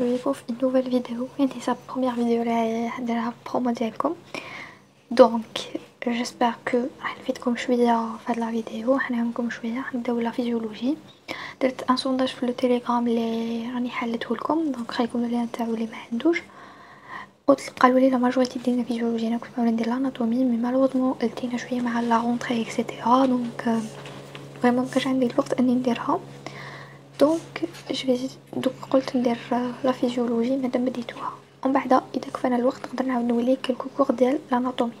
نوريكم في نوفيل فيديو يعني سا بروميير فيديو راهي نديرها برومو ديالكم دونك جيسبر كو راح نفيدكم شوية في هاد لا فيديو راح نعاونكم شوية نبداو لا فيزيولوجي درت ان سونداج في التليجرام اللي راني حلته لكم دونك خليكم اللي تاعو اللي ما عندوش قالوا لي لا ماجوريتي ديالنا فيزيولوجي أنا كنت باغا ندير لاناتومي مي مالوغوزمون لتينا شوية مع لا رونطري اكسيتيرا دونك فريمون مكانش عندي الوقت اني نديرها دونك جو دوك قلت ندير لا فيزيولوجي مادام بديتوها ومن بعد اذا كفانا الوقت نقدر نعاود نولي كلكو كور ديال لاناتومي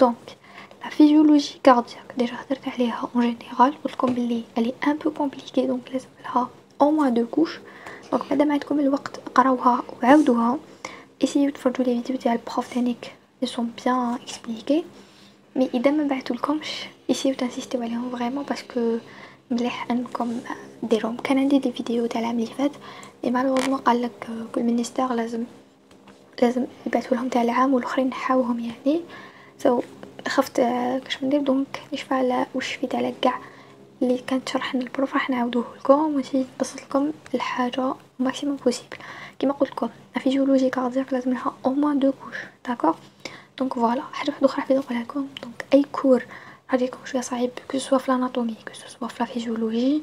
دونك لا فيزيولوجي كاردياك ديجا هضرت عليها اون جينيرال قلت لكم بلي الي ان بو كومبليكي دونك لازم لها أو موان دو كوش دونك مادام عندكم الوقت قراوها وعاودوها اسيو تفرجوا لي فيديو تاع البروف تانيك لي سون بيان اكسبليكي مي اذا ما بعثولكمش اسيو تانسيستيو عليهم فريمون باسكو مليح انكم ديروهم كان عندي دي فيديو تاع العام اللي فات مي مالوغوزمون قالك كل مينيستير لازم لازم يبعثوا لهم تاع العام والآخرين نحاوهم يعني. سو خفت كاش ندير دونك نشفى على وش فيت على كاع اللي كانت شرح البروف راح نعاودوه لكم ونسيت نبسط لكم الحاجة ماكسيموم بوسيبل كيما قلت لكم لا فيزيولوجي كاردياك لازم لها أو موان دو كوش داكوغ دونك فوالا حاجة واحدة أخرى حبيت نقولها لكم. دونك أي كور غادي يكون شوية صعيب كو سوا في لاناتومي كو سوا في لا فيزيولوجي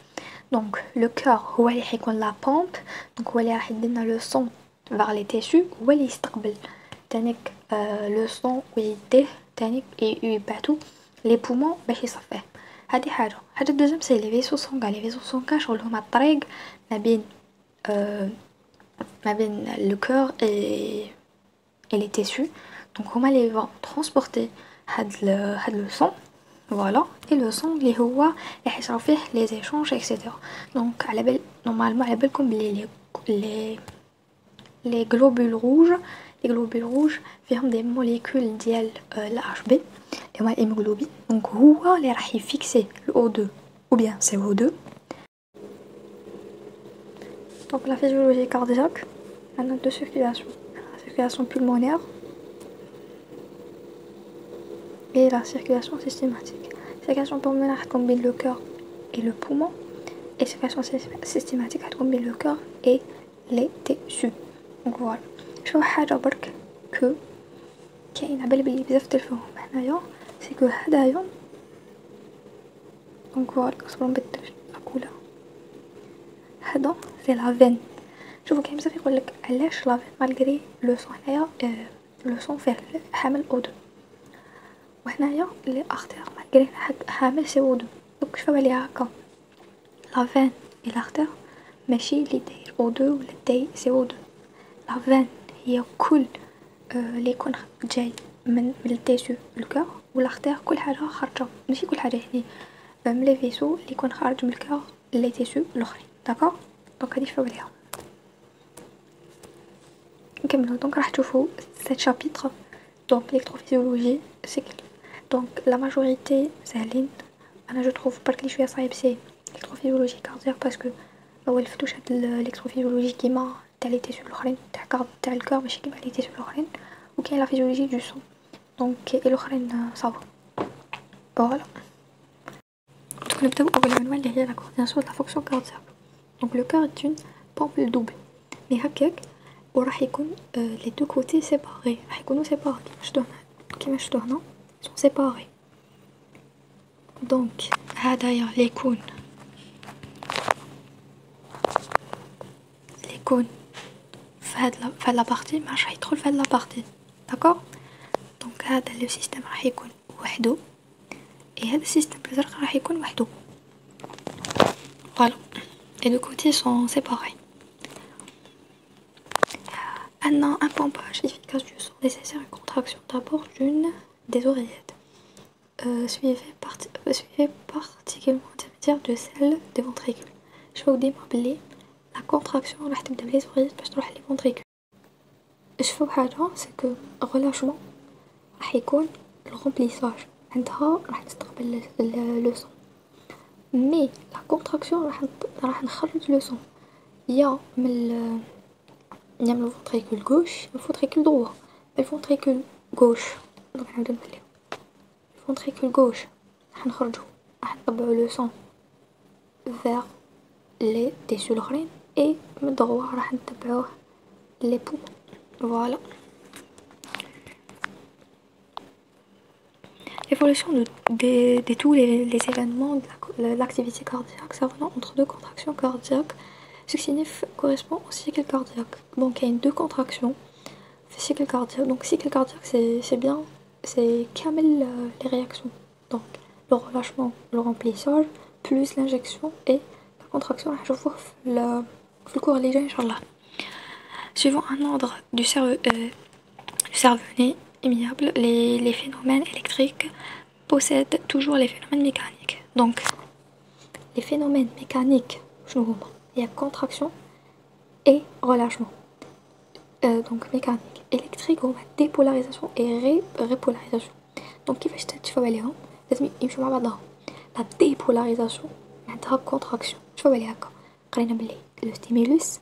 دونك لو كور هو اللي حيكون لا بومب دونك هو اللي راح يدينا لو سون فار لي تيسو هو اللي يستقبل تانيك لو سون ويديه تانيك يبعثو لي بومون باش يصفيه هادي حاجه حاجه دوزيام سي لي فيسو سونغان لي فيسو سونغان شغل هما الطريق ما بين أه ما بين لو كور اي اي لي تيسو دونك هما لي فون ترونسبورتي هاد ل... هاد لو سون فوالا اي لو سون اللي هو اللي حيصراو فيه لي زيشونج اكسيتيرا دونك على بال نورمالمون على بالكم بلي لي لي لي غلوبول روج لي غلوبول روج فيهم دي موليكول ديال لا اش بي اللي هما الهيموغلوبين دونك هو اللي راح يفيكسي الاو 2 او بيان سي او 2 دونك لا فيزيولوجي كاردياك عندنا دو سيركيلاسيون لا سيركيلاسيون pulmonaire et la circulation systématique. Circulation pulmonaire هتكون بين le cœur et le poumon et circulation systématique هتكون بين le cœur et les tissus. Donc voilà. شو حاجة برك كو كاين عبالي بلي بزاف تلفهم هنايا سي كو هدايا دونك فوالا اصبروا نبدل اكولا هذا سي لا فين شوفوا كاين بزاف يقولك علاش لا فين مالغري لو سون هنايا لو سون فيه حامل او دو وهنايا لي ارتير مالغري حامل سي أو دو دوك شوفوا عليها هكا لا فين اي لارتير ماشي لي داير أو دو ولا دو لا فين هي كل آه يكون جاي من من التيسو الكور والارتير كل حاجة خارجة. ماشي كل حاجة يعني. من لي فيسو اللي يكون خارج من الكور لي تيسو الاخرين داكوغ دونك هادي شوفوا عليها نكملو. دونك راح تشوفوا سات شابيتر دونك الكتروفيزيولوجي سيكل دونك لا ماجوريتي ساهلين انا جو تروف برك لي شويه صعيب سي الكتروفيزيولوجي كاردياك باسكو ما ولفتوش هاد الالكتروفيزيولوجي كيما تاع لي تيسو الاخرين تاع كارد تاع الكور ماشي كيما لي تيسو الاخرين وكاين لا فيزيولوجي دو سون دونك اي الاخرين صافا فوالا دونك نبداو اول عنوان اللي هي لا كورديناسيون لا فونكسيون كاردياك دونك لو كور est une pompe double مي هكاك وراح يكون لي دو كوتي سيباري راح يكونوا سيباري كيما شفتو هنا كيما شفتو هنا سون سيباري دونك هدايا اللي يكون اللي يكون في هاد في هاد لابارتي ماش راح يدخل في هاد لابارتي داكوغ دونك هذا لو سيستم راح يكون وحدو اي هذا السيستم الازرق راح يكون وحدو فوالا les deux côtés sont séparés عندنا un pompage efficace du sang nécessaire une contraction d'abord d'une des oreillettes euh, suivi par euh, suivi particulièrement intermédiaire de celle des ventricules je vais vous dire بلي la contraction راح تبدا بلي oreillettes باش تروح لي ventricules شوفوا حاجة سي كو غولاشمون راح يكون الغومبليساج عندها راح نستقبل لو سون مي لا كونتراكسيون راح راح نخرج لو سون يا من يا من الفونتريكول غوش الفونتريكول دروا الفونتريكول غوش دونك نعاودو نبدلو الفونتريكول غوش راح نخرجو راح نطبعو لو سون فيغ لي تيسو لخرين اي من دروا راح نتبعوه لي بو فوالا L'évolution de, de, de, tous les, les événements de l'activité cardiaque, ça va entre deux contractions cardiaques. Ce qui signifie correspond au cycle cardiaque. Donc il y a deux contractions, cycle cardiaque. Donc cycle cardiaque, c'est bien, c'est camel euh, les réactions. Donc le relâchement, le remplissage, plus l'injection et la contraction. Je vois le, le cours léger, Inch'Allah. Suivant un ordre du cerveau, euh, du les, les, phénomènes électriques possèdent toujours les phénomènes mécaniques. Donc, les phénomènes mécaniques, je vous il y a contraction et relâchement. Euh, donc, mécanique Électrique, on va dépolarisation et ré répolarisation. Donc, كيفاش تشوفوا عليهم لازم يمشوا مع بعضهم لا ديبولاريزاسيون عندها كونتراكسيون شوفوا عليها هكا قرينا بلي لو ستيمولوس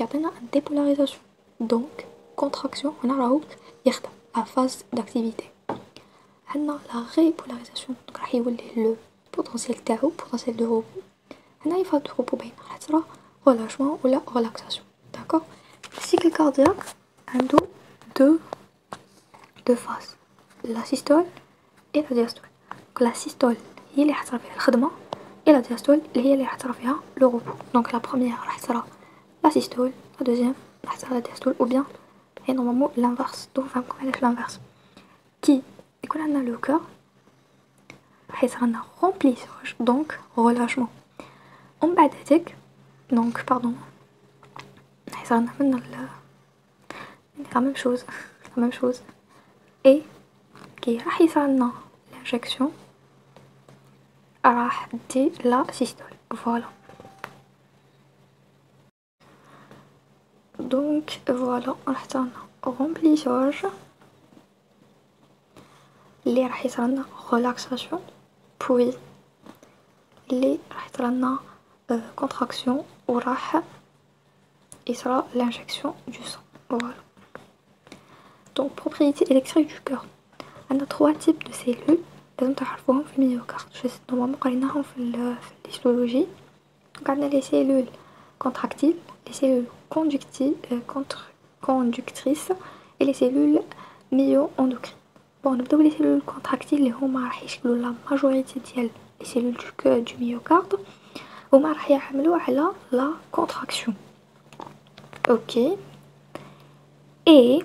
يعطينا ديبولاريزاسيون دونك كونتراكسيون هنا راهو يخدم la phase d'activité عندنا لا ريبولاريزاسيون دونك راح يولي لو بوتونسيال تاعو بوتونسيال دو روبو هنا يفاز دو روبو بين راح تصرا relâchement ولا relaxation d'accord السيكل كاردياك عنده دو دو فاز لا سيستول اي لا دياستول دونك لا سيستول هي اللي راح تصرا فيها الخدمه اي لا دياستول اللي هي اللي راح تصرا فيها لو روبو دونك لا بروميير راح تصرا لا سيستول لا دوزيام راح تصرا لا دياستول ou bien et normalement l'inverse donc فهمكم علاش l'inverse كي يكون عندنا لو كور راح يصير عندنا remplissage donc relâchement ومن بعد هذاك دونك باردون راح يصير عندنا من la même chose, la même chose. Et qui l'injection, ah, la systole. Voilà. Donc voilà, on remplissage. Les relaxation, puis les euh, contraction ou et sera l'injection du sang. Voilà donc propriété électrique du cœur عندنا trois types de cellules لازم تعرفوهم في الميوكارد نورمالمون قريناهم في الهيستولوجي دونك عندنا لي سيلول contractiles les cellules euh, conductrices et les cellules myo-endocrines. Bon, نبداو les cellules contractiles اللي هما راح يشكلوا لا ماجوريتي ديال les cellules du, du myocarde هما راح يعملوا على لا contraction. Ok. Et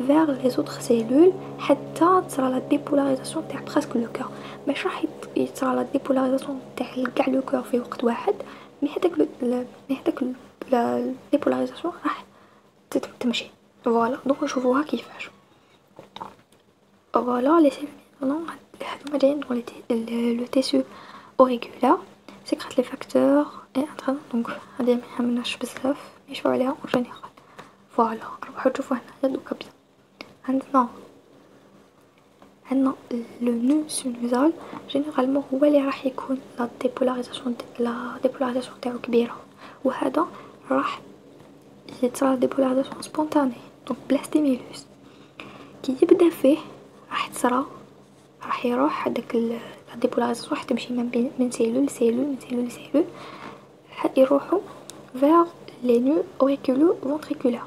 vers les autres cellules حتى تصرا لا ديبولاريزاسيون تاع بريسك لو كور مش راح يتصرا لا ديبولاريزاسيون تاع كاع لو كور في وقت واحد مي هداك مي هداك ليبولاريزاسيون راح تمشي فوالا دونك نشوفوها كيفاش فوالا لي سيلول هادوما جايين دون لو تيسو اوريكولار سيكريت لي فاكتور اي انتران دونك هادي ميهمناش بزاف نشوفو عليها اون جينيرال فوالا نروحو نشوفو هنايا دوكا بيان عندنا عندنا لو نو سينوزال جينيرالمون هو اللي راح يكون لا ديبولاريزاسيون لا ديبولاريزاسيون تاعو كبيره وهذا راح يتصرى ديبولاريزاسيون سبونتاني دونك بلا ستيمولوس كي يبدا فيه راح تصرى راح يروح هداك لا ديبولاريزاسيون راح تمشي من بين من سيلول لسيلول من سيلول لسيلول يروحوا فيغ لي نو اوريكولو فونتريكولار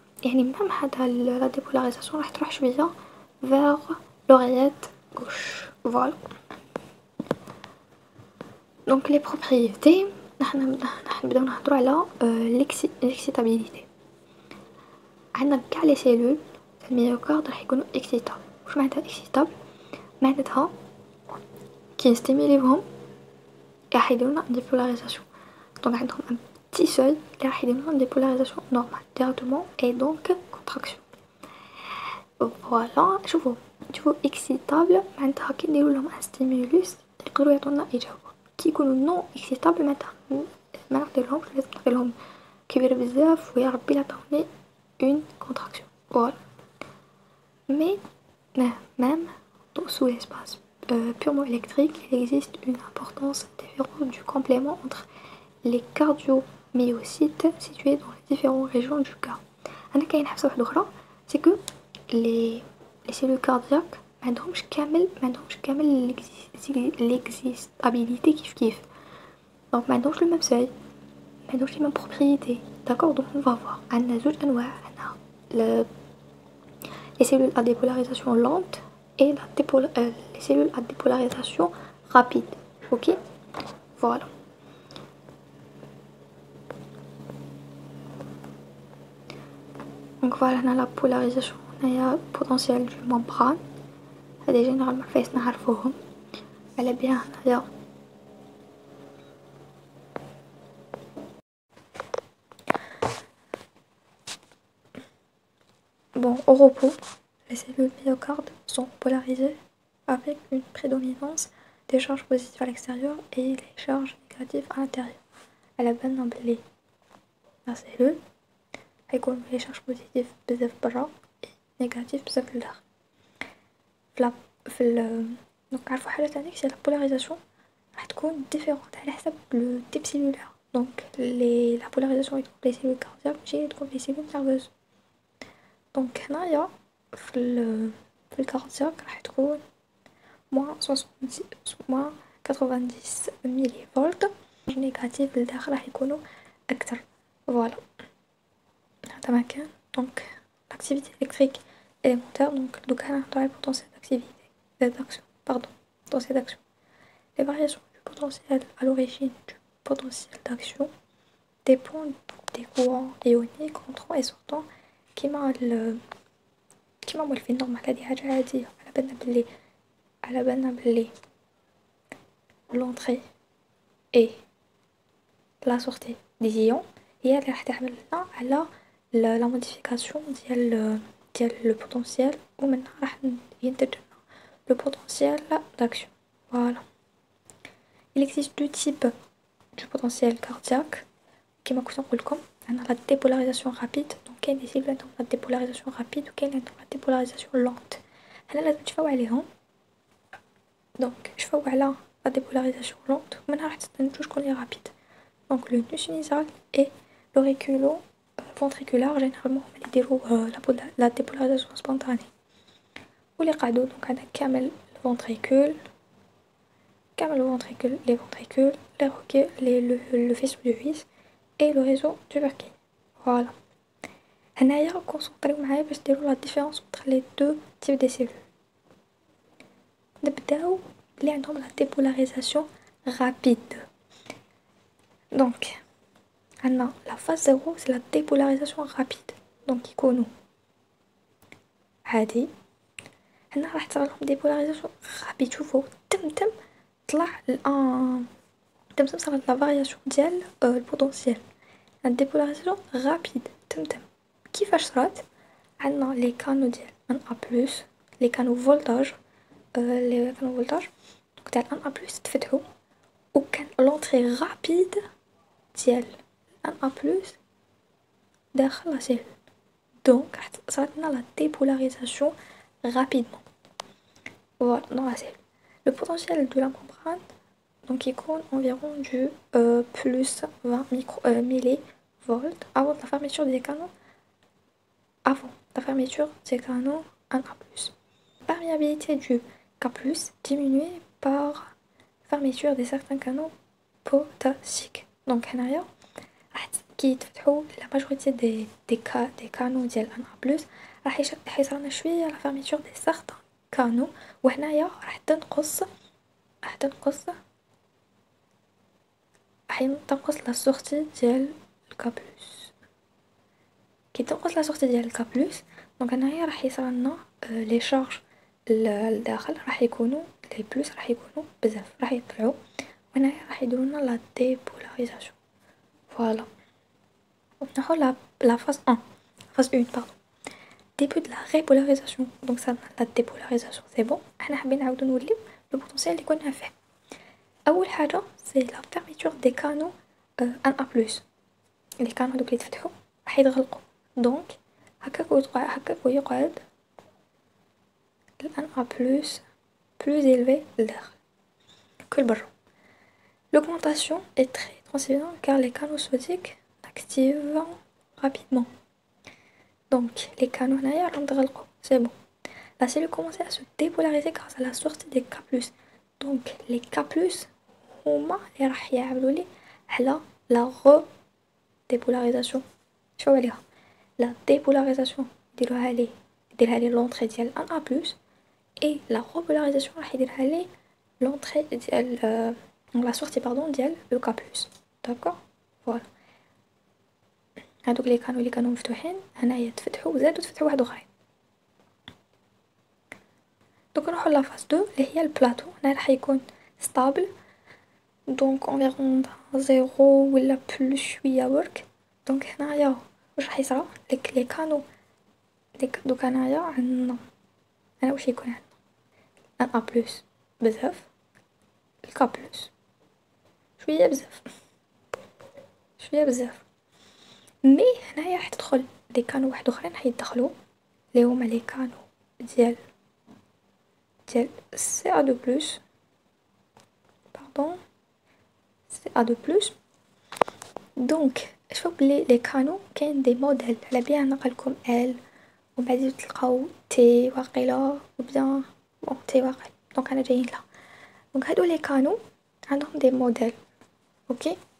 يعني ميم هذا لا ديبولاريزاسيون راح تروح شويه فيغ لوريات غوش فوالا دونك لي بروبريتي نحنا نبداو نهضروا على ليكسيتابيليتي عندنا كاع لي سيلول الميوكارد راح يكونوا اكسيتابل واش معناتها اكسيتابل معناتها كي نستيميليوهم راح يديرونا ديبولاريزاسيون دونك عندهم ان بتي سوي اللي راح يديرونا ديبولاريزاسيون نورمال ديريكتومون اي دونك كونتراكسيون فوالا شوفوا شوفوا اكسيتابل معناتها كي نديرو لهم ان ستيمولوس يقدروا يعطونا اجابه كي يكونوا نو اكسيتابل معناتها ما نقدرلهمش لازم نخليهم كبير بزاف ويا ربي لا تعطوني اون كونتراكسيون فوالا مي même sous l'espace euh, purement électrique, il existe une importance différente du complément entre les cardiomyocytes situés dans les différentes régions du cœur. أنا كاين حاجة واحدة أخرى c'est que les les cellules cardiaques ما عندهمش كامل ما عندهمش كامل l'existabilité كيف كيف دونك ما عندهمش لو ميم سوي ما عندهمش لي ميم بروبريتي داكور دونك اون فافوار عندنا زوج انواع عندنا les cellules à dépolarisation lente et la dépola euh, les cellules à dépolarisation rapide ok voilà donc voilà on a la polarisation on a potentiel du membrane هذه généralement فايس نعرفوهم على بها هنايا Bon, au repos, les cellules myocardes sont polarisées avec une prédominance des charges positives à l'extérieur et les charges négatives à l'intérieur. À la base نبلي la cellule هيكون les charges positives بزاف برا et négatives بزاف لداخل فلا في ال دونك عارفو حاجة تانيك سي لا بولاريزاسيون راح تكون ديفيرونت على حسب لو تيب سيلولار دونك لي لا بولاريزاسيون تكون لي سيلول كاردياك ماشي تكون لي سيلول نيرفوز دونك هنايا في ال في الكاردياك راح تكون موان سوسونتي موان كاتروفانديس ميلي فولت نيجاتيف لداخل راح يكونوا اكتر فوالا هذا ما كان دونك لاكتيفيتي الكتريك élémentaire donc دوكا نهضرو على البوتنسيال d'activité d'action pardon potentiel d'action les variations du potentiel à l'origine du potentiel d'action dépendent des courants ioniques entrant et sortant كيما ال كيما مولفين نورمال هادي حاجة عادية على بالنا بلي على بالنا بلي لونطري اي لا سورتي دي زيون هي اللي راح تعمل لنا على لا موديفيكاسيون ديال ديال لو بوتونسيال ومنها راح ينتج لنا لو بوتونسيال d'action voilà il existe deux types du potentiel cardiaque كيما كنت نقولكم عندنا لا ديبولاريزاسيون رابيد دونك كاين دي سيلول عندهم لا ديبولاريزاسيون رابيد وكاين عندهم لا ديبولاريزاسيون لونت هنا لازم تشفاو عليهم دونك شفاو على لا ديبولاريزاسيون لونت ومنها راح تستنتجو شكون لي رابيد دونك لو نوس initial اي لوريكولو فونتريكولار جينيرالمون هما لي يديرو لا ديبولاريزاسيون سبونطاني ولي قعدو دونك عندنا كامل الفونتريكول كامل الفونتريكول لي فونتريكول لي روكي لي لو فيسو دو فيس اي لو ريزو دو بيركين فوالا هنايا كونسونطريو معايا باش ديرو لا ديفيرونس انتر لي دو تيب دي سيلول نبداو بلي عندهم لا ديبولاريزاسيون رابيد دونك عندنا لا فاز زيرو سي لا ديبولاريزاسيون رابيد دونك يكونوا عادي هنا راح تصرا لهم ديبولاريزاسيون رابيد شوفو تم تم طلع الان تم تم صارت لا فارياسيون ديال البوتونسيال لا ديبولاريزاسيون رابيد تم تم كيفاش صرات عندنا لي كانو ديال ان ا بلس لي كانو فولتاج لي كانو فولتاج تاع ان ا بلس تفتحو و كان لونطري رابيد ديال ان ا بلس داخل لا سيلول دونك صرات لنا لا ديبولاريزاسيون رابيدمون فوالا دون لا سيلول لو بوتونسيال دو لا ممبران دونك يكون انفيرون دو بلس 20 ميكرو ميلي فولت avant la fermeture des canaux avant la fermeture des canaux 1A+. Perméabilité du K+, diminuée par fermeture de certains canaux potassiques. Donc, هنايا راح كي يتفتحوا la majorité des, des, cas, des canaux ديال 1A+, راح يصرالنا شوية la fermeture de certains canaux. وهنايا راح تنقص راح تنقص راح تنقص la sortie ديال K+. كي تنقص لا سورتي ديال الكا بلس دونك هنايا راح يصرالنا لي شارج لداخل راح يكونوا لي بلس راح يكونوا بزاف راح يطلعوا. وهنايا راح يديرولنا لا ديبولاريزاسيون فوالا نروحو لا لا فاز 1 فاز 1 باردون ديبو دو لا ريبولاريزاسيون دونك صرنا لا ديبولاريزاسيون سي بون حنا حابين نعاودو نوليو لو بوتونسيال اللي كنا فيه اول حاجه سي لا فيرميتور دي كانو ان ا بلس لي كانو دوك اللي تفتحوا راح يتغلقوا دونك هكاك ويقعد هكاك ويقعد الان ا بلوس بلوس élevé لداخل كل برا l'augmentation est très transparente car les canaux sodiques activent rapidement donc les canaux هنايا راهم تغلقوا c'est bon la cellule commence à se dépolariser grâce à la sortie des K+. Donc les K+, هما اللي راح يعملوا لي على لا ديبولاريزاسيون شوفوا عليها لا ديبولاريزاسيون يديروها لي يديرها لي لونطري ديال ان ا بلس اي لا روبولاريزاسيون راح يديرها لي لونطري ديال لا سورتي باردون ديال لو كا بلس داكوغ فوالا. هادوك لي كانوا لي كانوا مفتوحين. هنايا تفتحوا وزادوا تفتحوا واحد أخرين. دوك نروحو لا فاز دو اللي هي البلاطو هنا راح يكون ستابل دونك انفيرون زيرو ولا بلوس شوية برك دونك هنايا واش راح يصرا؟ ليك لي كانو ديك دوك هنايا عندنا. أنا واش يكون عندنا؟ ان ا بلس بزاف. الكا بلس شوية بزاف. شويه بزاف مي هنايا راح تدخل لي كانو واحد اخرين راح يدخلوا لي هما لي كانو ديال ديال سي ا دو بلس باردون سي ا دو بلس دونك شوف بلي لي كانو كاين دي موديل على بيان نقلكم ال ومن بعد تلقاو تي واقيلا وبيان بون تي واقع دونك انا جايين لها دونك هادو لي كانو عندهم دي موديل اوكي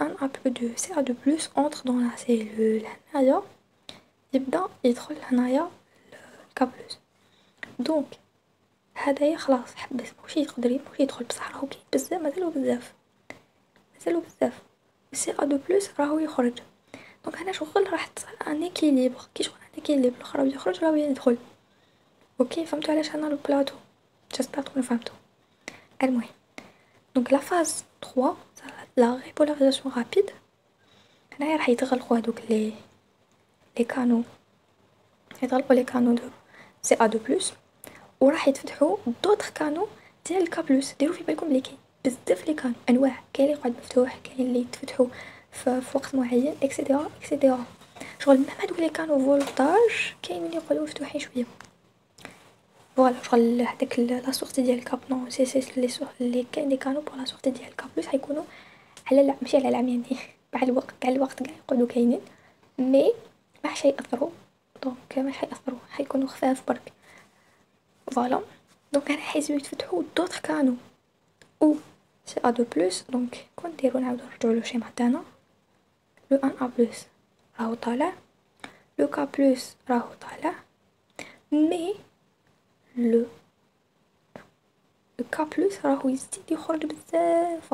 un a peu de CA de plus entre dans la cellule هنايا يبدا يدخل هنايا الكا بلس دونك هدايا خلاص حبس ماشي يقدر ماشي يدخل بصح راهو كاين بزاف مازالو بزاف مازالو بزاف سي ا دو بلس راهو يخرج دونك هنا شغل راح تصل ان اكيليبر كي شغل ان اكيليبر الاخر يخرج راهو يدخل اوكي فهمتوا علاش انا لو بلاطو جيسبر تكونوا فهمتوا المهم دونك لا فاز 3 لا ريبولاريزاسيون رابيد هنايا راح يتغلقوا هادوك لي لي كانو يتغلقوا لي كانو دو سي ا دو بلس وراح يتفتحوا دوطخ كانو ديال الكا بلس ديروا في بالكم بلي كاين بزاف لي كانو انواع كاين اللي يقعد مفتوح كاين اللي يتفتحوا في وقت معين اكسيتيرا اكسيتيرا شغل ميم هادوك لي كانو فولتاج كاين اللي يقعدوا مفتوحين شوية فوالا شغل هداك لا سورتي ديال الكاب سي سي لي سور لي كاين لي كانو بور لا سورتي ديال الكاب بلس على لا ماشي على العام يعني. مع الوقت كاع الوقت كاع يقعدوا كاينين. مي ما حش ياثروا دونك ما حيأثروا. حيكونوا خفاف برك. فوالا دونك أنا حيزيو يتفتحوا دوطخ كانو. أو سي أ دو بلس دونك كون نديرو نعاودو نرجعو للشيما تاعنا لو أن أ بلس راهو طالع. لو كا بلس راهو طالع. مي لو K plus راهو يزيد يخرج بزاف.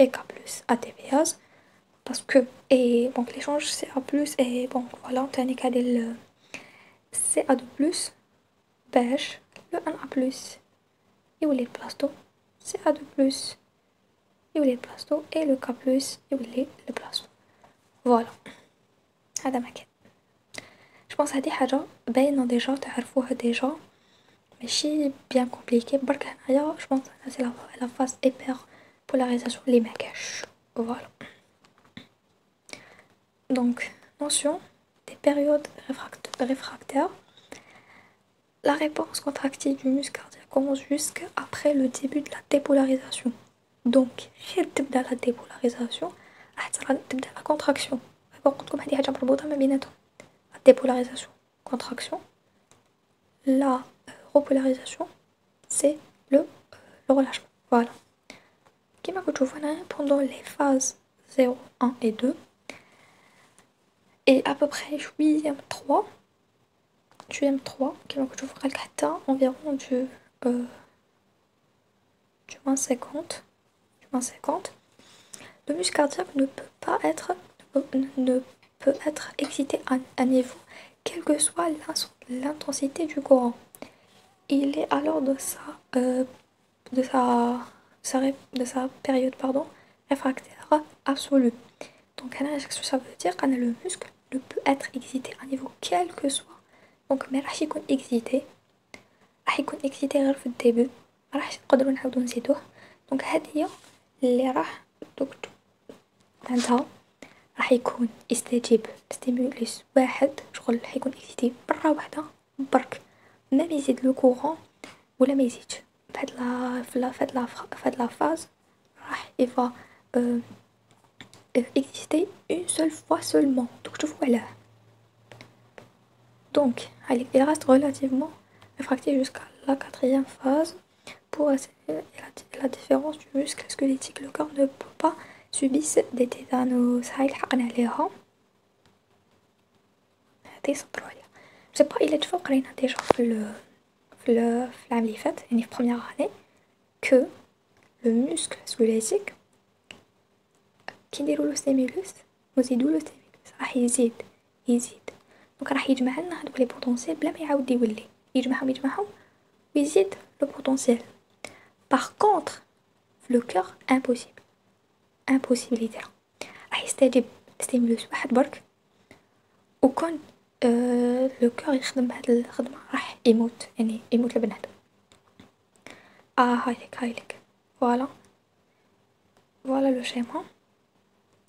اي كا بلس ا تي في اس باسكو اي دونك ليشونج سي ا بلس اي بون فوالا تاني كادي سي ا دو بلس باش لو ان ا بلس يولي بلاصتو سي ا دو بلس يولي بلاصتو اي لو كا بلس يولي لبلاصتو فوالا هذا مكان جوبونس هادي حاجه باينه ديجا تعرفوها ديجا ماشي بيان كومبليكي برك هنايا جوبونس سي لا فاز ايبر بولاريزاسيون لي مكاش فوالا دونك notion des périodes réfractaires la réponse contractile du muscle cardiaque commence jusqu'après le début de la dépolarisation دونك غير تبدا لا ديبولاريزاسيون حتى تبدا لا كونتراكسيون قلت لكم هذه حاجه مربوطه ما بيناتهم لا ديبولاريزاسيون كونتراكسيون لا repolarisation c'est le, le relâchement voilà qui m'a pendant les phases 0, 1 et 2. Et à peu près 8e3, 8e3, qui m'a environ du, euh, du moins 50. Du moins 50. Le muscle cardiaque ne peut pas être, ne peut, être excité à un niveau, quelle que soit l'intensité du courant. Il est alors de sa, euh, de sa de sa période pardon, réfractaire absolue. Donc, ce que ça veut dire que le muscle ne peut être excité à un niveau quel que soit. Donc, mais راح يكون excité راح يكون excité غير في الديبي راح نقدروا نعاودو نزيدوه دونك هذه اللي راح دكتور عندها راح يكون يستجيب ستيموليس واحد شغل راح يكون اكتيف برا وحده برك ما يزيد لو كورون ولا ما يزيدش faites la, la, la, la phase, il va euh, euh, exister une seule fois seulement. Donc je vois là. Donc, il reste relativement réfracté jusqu'à la quatrième phase pour la différence jusqu'à ce que le corps ne peut pas subir des tétanos. Je sais pas, il est toujours déjà le العام اللي فات يعني في بروميير اني كو لو موسكل سكوليتيك كي نديرولو ستيمولوس ونزيدولو ستيمولوس راح يزيد يزيد دونك راح يجمع لنا هادوك لي بوتونسيال بلا ما يعاود يولي يجمعهم يجمعهم ويزيد لو بوتونسيال Par contre, le cœur, impossible. Impossibilité. راح يستجيب ستيمولوس واحد برك وكون آه لو كور يخدم هاد الخدمة راح يموت يعني يموت البنادم اه هايلك هايلك فوالا فوالا لو شيما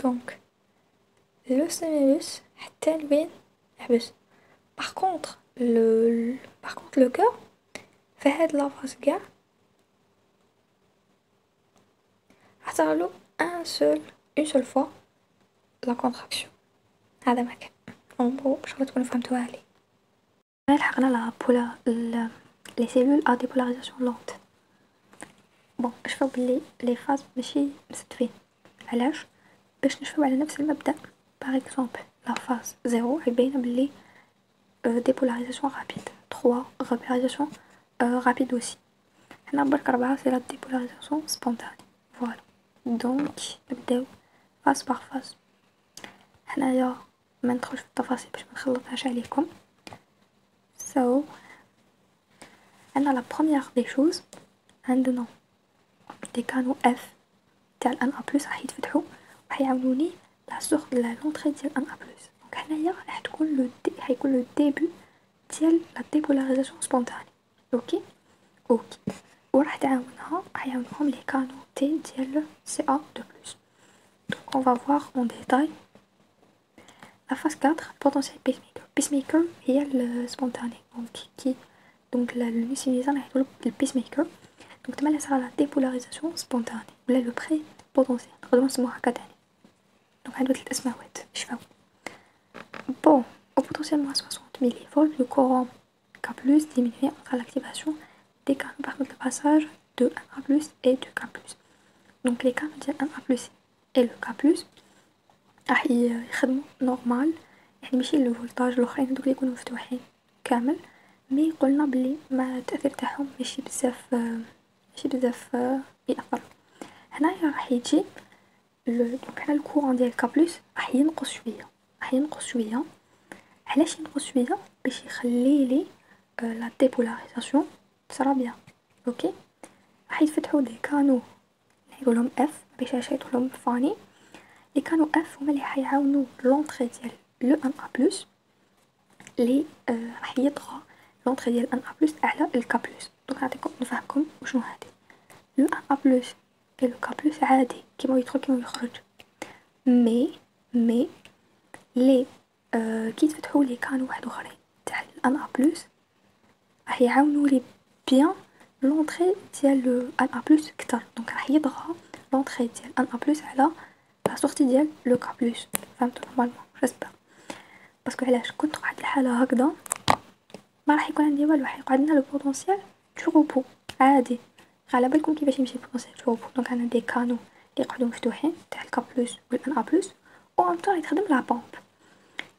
دونك لو ستيمولوس حتى لوين يحبس باغ كونطخ لو باغ كونطخ لو كور في هاد لافاز قاع اختار ان سول اون سول فوا لا كونتراكسيون هذا ما كان اون بو ان شاء الله تكونوا فهمتوها لي لحقنا لا بولا لي سيلول ا ديبولاريزاسيون لونت بون نشوفو بلي لي فاز ماشي مستفين علاش باش نشوفو على نفس المبدا باغ اكزومبل لا فاز زيرو راهي باينه بلي ديبولاريزاسيون رابيد 3 ريبولاريزاسيون رابيد اوسي هنا برك ربعة سي لا ديبولاريزاسيون سبونتاني فوالا دونك نبداو فاس باغ فاس هنايا ما ندخلش في التفاصيل باش ما نخلطهاش عليكم سو so, عندنا لا بروميير دي شوز عندنا دي كانو اف تاع الان ا بلس راح يتفتحوا راح يعاونوني لا سور لا لونطري ديال ان ا بلس دونك هنايا راح تكون لو دي حيكون لو ديبي ديال لا ديبولاريزاسيون سبونتاني اوكي اوكي وراح تعاونها راح يعاونهم لي كانو تي ديال سي ا دو بلس دونك اون فا فوار اون ديتاي لا فاز 4 بوتونسيال بيسميكر بيسميكر هي السبونتاني دونك كي دونك الميسينيزان راح يدولو البيسميكر دونك تما صرا لا ديبولاريزاسيون سبونتاني ولا لو بري بوتونسيال نقدرو نسموها هكا تاني دونك عندو ثلاث اسماوات شفاو بون au potentiel moins 60 millivolts le courant K+, diminué entre l'activation des canaux par le passage de 1A+, et de K+. Donc les canaux ديال 1A+, et le K+, راح يخدموا نورمال يعني ماشي لو فولتاج الأخرين هادوك اللي يكونوا مفتوحين كامل. مي قلنا بلي ما التأثير تاعهم ماشي بزاف ماشي بزاف يأثر. هنايا راح يجي دونك هنا الكورون ديال كا بلس راح ينقص شوية راح ينقص شوية. علاش ينقص شوية؟ باش يخلي لي لا ديبولاريزاسيون تصرا بيان. أوكي راح يتفتحوا دي كانو نقولهم اف باش نشيطولهم فاني لي كانو اف هما اللي حيعاونو لونطري ديال لو ان ا بلس لي راح يطغى لونطري ديال ان ا بلس على الكا بلس دونك نعطيكم نفهمكم وشنو هادي لو ان ا بلس اي لو كا بلس عادي كيما يدخل كيما يخرج مي مي لي آه كي تفتحوا لي كانو واحد اخرين تاع الان ا بلس راح يعاونوا لي بيان لونطري ديال ان ا بلس كتر دونك راح يطغى لونطري ديال ان ا بلس على سورتي ديال لو كا بلس فهمتوا نورمالمون جيسبر باسكو علاش؟ كنت واحد الحالة هكذا. ما راح يكون عندي والو راح يقعد لنا لو بوتونسيال تروبو عادي. على بالكم كيفاش يمشي البوتونسيال تروبو دونك عندنا دي كانو اللي يقعدو مفتوحين تاع الكا بلس و الان ا بلس و ان طون يخدم لا بومب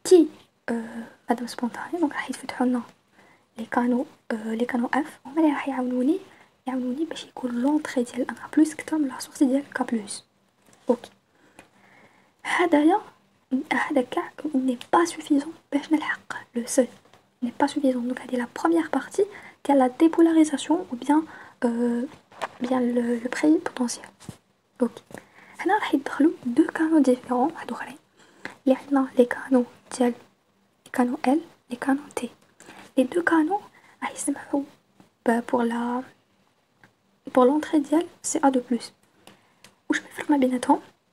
كي مادام سبونتاني دونك راح يتفتحو لنا لي كانو لي كانو اف هما اللي راح يعاونوني يعاونوني باش يكون لونطري ديال الان ا بلس كتر من لا سورتي ديال الكا بلس أوكي هدايا هذا كاع ني با سوفيزون باش نلحق لو سول ني با سوفيزون دونك هذه لا بروميير بارتي ديال لا ديبولاريزاسيون ou bien euh, bien le, le prix potentiel اوكي هنا راح يدخلوا دو كانو ديفيرون واحد اخرين اللي عندنا لي كانو ديال لي كانو ال لي كانو تي لي دو كانو راح يسمحوا بور لا بور لونطري ديال سي ا دو بلس واش الفرق ما بيناتهم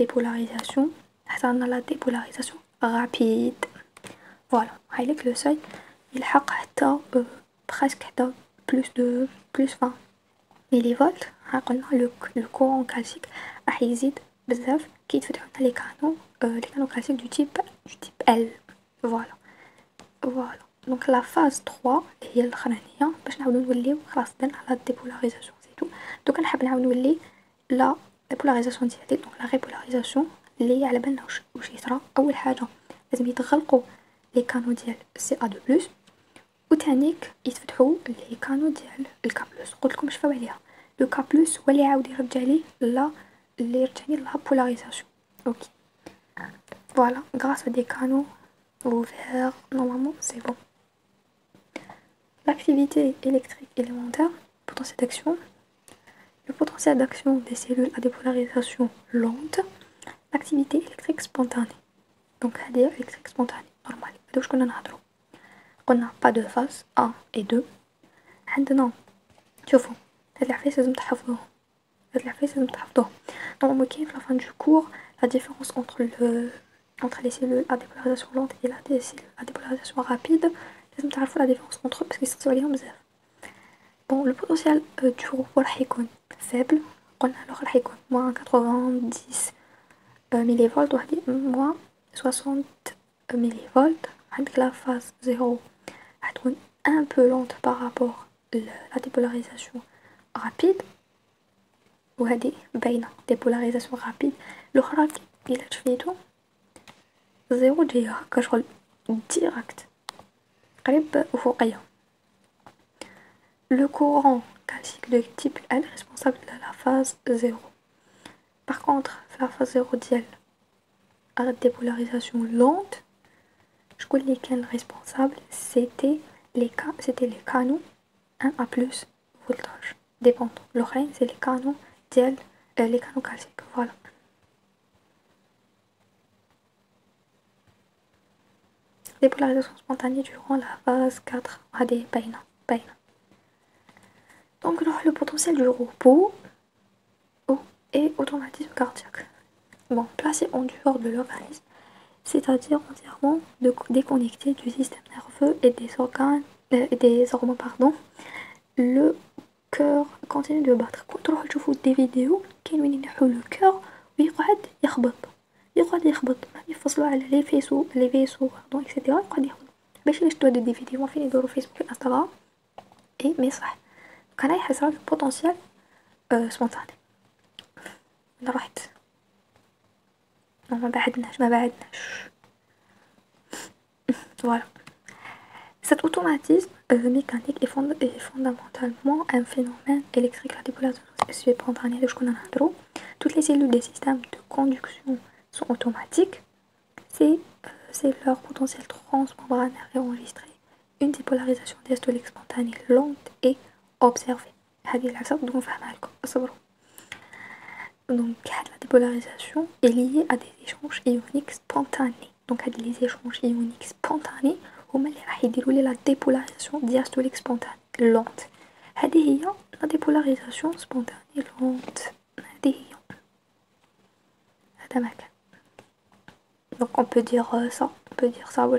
dépolarisation حصلنا لا ديبولاريزاسيون رابيد فوالا هايليك لو سوي يلحق حتى بريسك حتى بلوس دو بلوس 20 ميلي فولت ها قلنا لو لو كورون كلاسيك راح يزيد بزاف كي يتفتحو لنا لي كانو لي كانو كلاسيك دو تيب دو تيب ال فوالا فوالا دونك لا فاز 3 هي الاخرانيه باش نعاودو نوليو خلاص درنا لا ديبولاريزاسيون سيتو دوكا نحب نعاود نولي لا البولاريزاسيون ديالي دونك لا ريبولاريزاسيون اللي على بالنا واش واش يصرا اول حاجه لازم يتغلقوا لي كانو ديال سي ا دو بلس و تانيك يتفتحوا لي كانو ديال الكا بلس قلت لكم شفاو عليها لو كا بلس هو اللي عاود يرجع لي لا اللي يرجع لي لا بولاريزاسيون اوكي فوالا غراس ا دي كانو ouverts normalement c'est bon l'activité électrique élémentaire potentiel d'action le potentiel d'action des cellules à dépolarisation lente, l'activité électrique spontanée. Donc, c'est électrique spontanée, normal. Donc, je connais On n'a pas de phase 1 et 2. عندنا شوفوا هاد العفايس لازم تحفظوهم هاد العفايس لازم تحفظوهم نورمالمون كاين في لافان دو كور لا ديفيرونس انتر لو entre les cellules à dépolarisation lente et la cellules à dépolarisation rapide لازم تعرفوا la différence entre eux parce qu'ils sont عليهم بزاف Bon, le potentiel euh, du robot راح يكون faible قلنا alors راح يكون moins 90 مليفولت وحدي moins 60 مليفولت عندك la phase 0 راح تكون un peu lente par rapport la dépolarisation rapide وهذه باينة dépolarisation rapide الأخرى إلا تشفيتو زيرو جاية هكا شغل ديراكت قريب وفوقية Le courant classique de type L est responsable de la phase 0. Par contre, la phase 0 ديال la dépolarisation lente, je connais lesquels responsables, c'était les, c'était les canaux 1 à plus voltage. dépendants الاخرين سي لي كانو ديال لي كانو كالسيك فوالا dépolarisation spontanée durant la phase 4 هذه باينة باينة donc le potentiel du repos et automatisme cardiaque bon placé en dehors de l'organisme c'est-à-dire entièrement déconnecté du système nerveux et des organes euh, et des hormones pardon le cœur continue de battre كون تروحو تشوفو دي فيديو كاين وين ينحو لو كور ويقعد يخبط يقعد يخبط يفصلوا على لي فيسو لي فيسو باردون اكسيتيرا يقعد يخبط باش نشتو هادو دي فيديو فين يدورو فيسبوك انستغرام اي مي صح كان يحس على البوتنسيال أه سبونتاني انا رحت ما بعدناش ما بعدناش فوالا Cet automatisme euh, mécanique est, fond est, fondamentalement un phénomène électrique. La dépolarisation spontanée de ce qu'on a Toutes les cellules des systèmes de conduction sont automatiques. C'est euh, leur potentiel transmembranaire est enregistré. Une dépolarisation diastolique spontanée lente et observée. Donc la dépolarisation est liée à des échanges ioniques spontanés. Donc les échanges ioniques spontanés هما اللي راح يديروا لي لا ديبولاريزاسيون دياستوليك سبونتاني لونت هذه هي لا ديبولاريزاسيون سبونتاني لونت هذه هي هذا ما كان دونك اون بو دير سا اون بو دير سا هو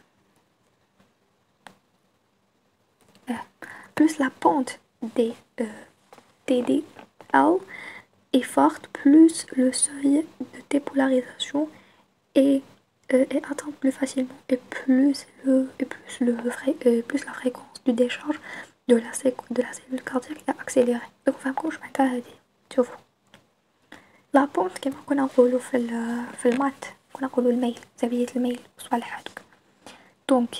plus la pente des euh, TDL est forte, plus le seuil de dépolarisation est, euh, est atteint plus facilement et plus, le, et plus, le, euh, plus la fréquence de décharge de la, de la cellule cardiaque est accélérée. Donc, فهمكم واش معناتها هادي شوفوا لا بونت كيما كنا نقولو في في المات كنا نقولو الميل زاوية الميل صوالح هادوك دونك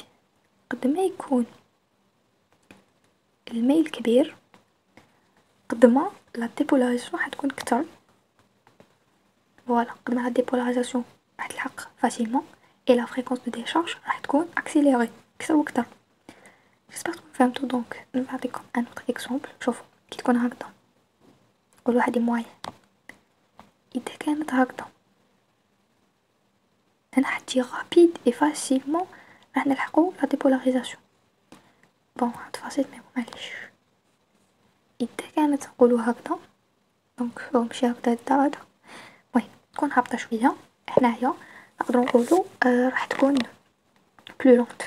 قد ما يكون الميل كبير. قد ما لا ديبولاريزاسيون حتكون كتر فوالا قد ما لا ديبولاريزاسيون راح تلحق فاسيلمون اي لا فريكونس دو ديشارج راح تكون اكسيليري كتر و كتر جيسبر تكون فهمتو دونك نعطيكم ان اوتر اكزومبل شوفو كي تكون هكذا قول واحد موين اذا كانت هكذا أنا حتجي رابيد اي فاسيلمون راح نلحقو لا ديبولاريزاسيون بون هاد فاسيل مي معليش إذا كانت نقولو هكذا دونك ماشي هكذا الدرجة المهم تكون هابطة شوية حنايا نقدرو نقولو آه راح تكون بلو لونت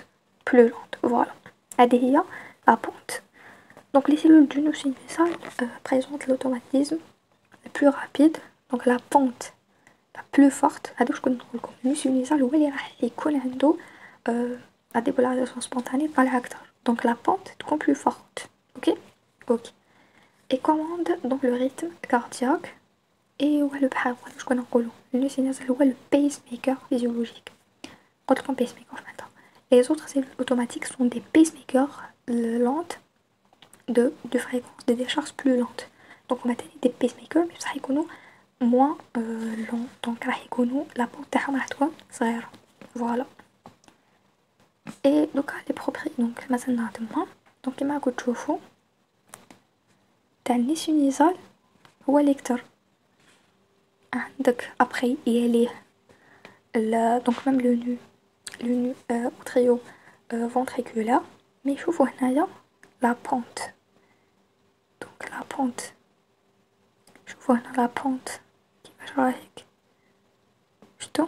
بلو لونت فوالا هذه هي لا بونت دونك لي سيلول دو نوسينيسال بريزونت لوتوماتيزم بلو رابيد دونك لا بونت لا بلو فورت هادو واش كنت نقولكم النوسينيسال هو اللي راح يكون عندو آه لا ديبولاريزاسيون سبونتاني طالعة اكتر دونك لا بونت تكون بلو فورت اوكي اوكي et commande donc le rythme cardiaque et هو بحال شكون نقولو النوسينيز هو le pacemaker physiologique قلت لكم pacemaker معناتها les autres cellules automatiques sont des pacemakers lentes de de fréquence de décharge plus lente donc هما تاني des pacemakers mais بصح يكونوا moins euh, lents donc راح يكونوا لا بونت تاعهم راح تكون صغيرة فوالا اي دوكا لي بروبري دونك مازلنا تما دونك كيما راكم تشوفو تاع النيسيونيزال هو ليكتر عندك ابخي يليه دونك ميم لو نو لو نو اوتريو فونتريكولار مي شوفوا هنايا لا بونت دونك لا بونت شوفوا هنا لا بونت كيفاش راهيك شتو